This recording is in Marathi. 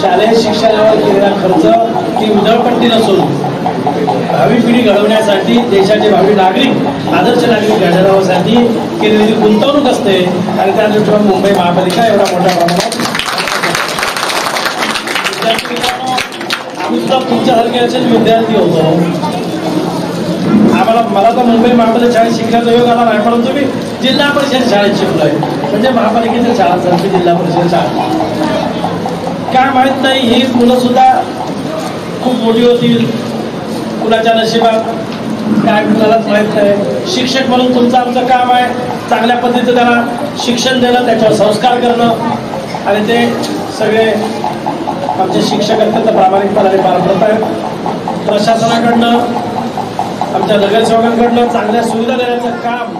शालेय शिक्षणावर केलेला खर्च ही उधळपट्टी नसून भावी पिढी घडवण्यासाठी देशाचे भावी नागरिक आदर्श नागरिक घडवण्यासाठी केलेली गुंतवणूक असते. आणि त्या दृष्टीने मुंबई महापालिका एवढा मोठ्या प्रमाणात विद्यार्थी आम्ही सुद्धा तुमच्यासारखे असेच विद्यार्थी होतो. आम्हाला मला तर मुंबई महापालिका शाळेत शिकण्याचा योग आला नाही परंतु मी जिल्हा परिषद शाळेत शिकलोय. म्हणजे महापालिकेच्या शाळा जिल्हा परिषद शाळा. काय माहीत नाही ही मुलं सुद्धा खूप मोठी होतील. कुणाच्या नशिबात काय कुणालाच माहीत नाही शिक्षक म्हणून तुमचं आमचं काम आहे. चांगल्या पद्धतीचं त्यांना शिक्षण देणं त्याच्यावर संस्कार करणं. आणि ते सगळे आमचे शिक्षक अत्यंत प्रामाणिकपणाने पार पडत आहेत. प्रशासनाकडनं आमच्या नगरसेवकांकडनं चांगल्या सुविधा देण्याचं काम